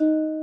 you